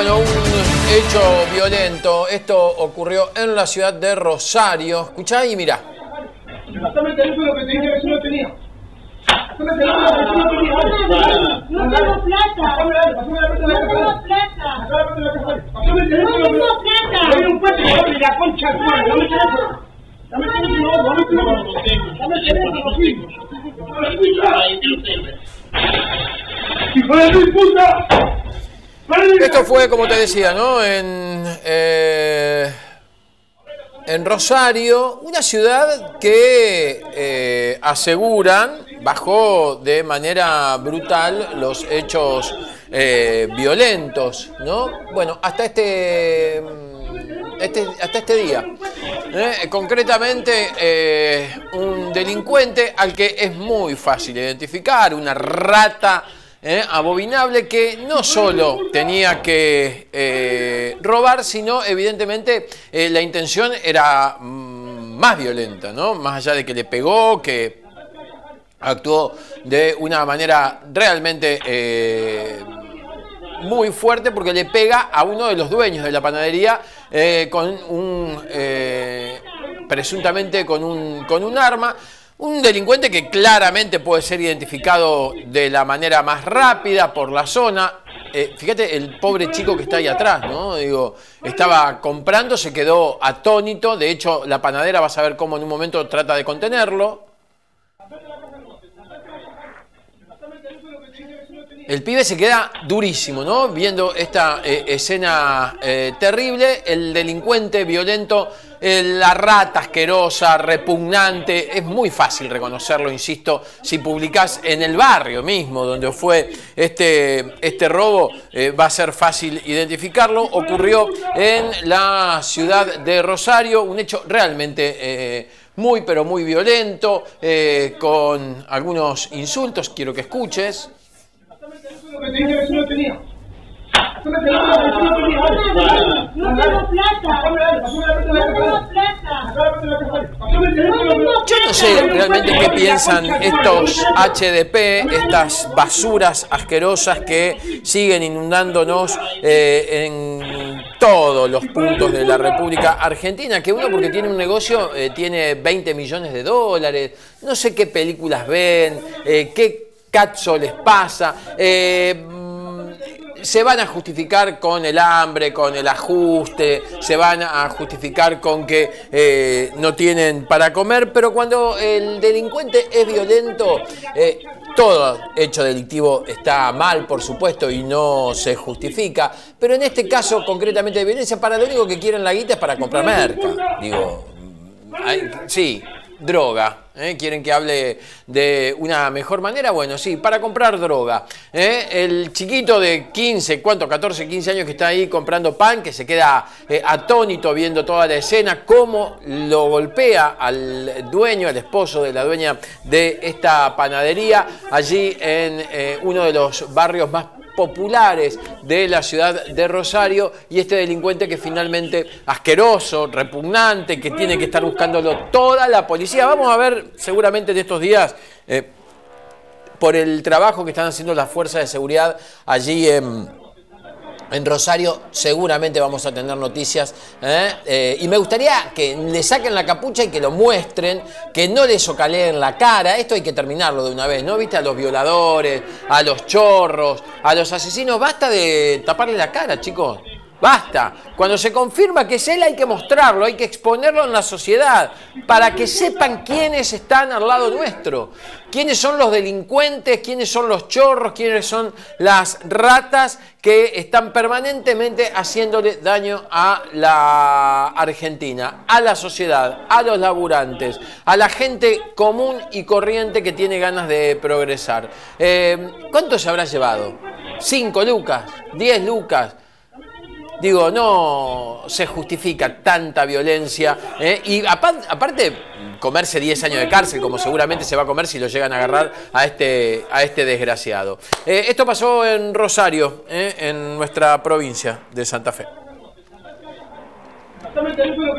hecho violento. Esto ocurrió en la ciudad de Rosario. Escuchá y mirá. El teléfono que que no tenía. Haceme el teléfono que si no tenía. No tengo plata. De la No tengo casa. plata. Haceme la plata de la casa. Haceme el teléfono. No tengo que- plata. Dame un puente que abre la concha de tu madre. Dame el teléfono. Dame el teléfono, dame el teléfono. Dame el teléfono, sí. ¡Hijo de mi puta! Esto fue, como te decía, ¿no? En, eh, en Rosario, una ciudad que eh, aseguran bajó de manera brutal los hechos eh, violentos, ¿no? Bueno, hasta este, este- hasta este día. Concretamente, un delincuente al que es muy fácil identificar, una rata ¿eh? abominable que no solo tenía que eh, robar, sino evidentemente eh, la intención era mm, más violenta, ¿no? Más allá de que le pegó, que actuó de una manera realmente muy fuerte porque le pega a uno de los dueños de la panadería con un presuntamente con un, con un arma. Un delincuente que claramente puede ser identificado de la manera más rápida por la zona. Eh, fíjate el pobre chico que está ahí atrás, ¿no? Digo, estaba comprando, se quedó atónito. De hecho, la panadera vas a ver cómo en un momento trata de contenerlo. El pibe se queda durísimo, ¿no? Viendo esta eh, escena eh, terrible, el delincuente violento, eh, la rata asquerosa, repugnante, es muy fácil reconocerlo, insisto, si publicás en el barrio mismo donde fue este, este robo, eh, va a ser fácil identificarlo. Ocurrió en la ciudad de Rosario, un hecho realmente... eh, muy pero muy violento, con algunos insultos, quiero que escuches. Haceme el teléfono que te dije que tenía. Si no tenía. Yo no sé realmente qué piensan estos HDP, estas basuras asquerosas que siguen inundándonos eh, en todos los puntos de la República Argentina, que uno porque tiene un negocio eh, tiene 20 millones de dólares, no sé qué películas ven, eh, qué cazzo les pasa. eh, se van a justificar con el hambre, con el ajuste, se van a justificar con que eh, no tienen para comer, pero cuando el delincuente es violento, eh, todo hecho delictivo está mal, por supuesto, y no se justifica, pero en este caso concretamente de violencia, para lo único que quieren la guita es para comprar merca. Digo, sí, droga. ¿eh? ¿Quieren que hable de una mejor manera? Bueno, sí, para comprar droga. ¿eh? El chiquito de 15, ¿cuánto? 14, 15 años que está ahí comprando pan, que se queda eh, atónito viendo toda la escena, cómo lo golpea al dueño, al esposo de la dueña de esta panadería, allí en eh, uno de los barrios más populares de la ciudad de Rosario y este delincuente que finalmente asqueroso, repugnante, que tiene que estar buscándolo toda la policía. Vamos a ver seguramente en estos días eh, por el trabajo que están haciendo las fuerzas de seguridad allí en... En Rosario seguramente vamos a tener noticias ¿eh? Eh, y me gustaría que le saquen la capucha y que lo muestren, que no le socaleen la cara. Esto hay que terminarlo de una vez, ¿no? ¿Viste? A los violadores, a los chorros, a los asesinos. Basta de taparle la cara, chicos. Basta. Cuando se confirma que es él hay que mostrarlo, hay que exponerlo en la sociedad para que sepan quiénes están al lado nuestro. Quiénes son los delincuentes, quiénes son los chorros, quiénes son las ratas que están permanentemente haciéndole daño a la Argentina, a la sociedad, a los laburantes, a la gente común y corriente que tiene ganas de progresar. Eh, ¿Cuánto se habrá llevado? ¿Cinco lucas? ¿Diez lucas? Digo, no se justifica tanta violencia. ¿eh? Y apa- aparte, comerse 10 años de cárcel, como seguramente se va a comer si lo llegan a agarrar a este, a este desgraciado. Eh, esto pasó en Rosario, ¿eh? en nuestra provincia de Santa Fe. Haceme el teléfono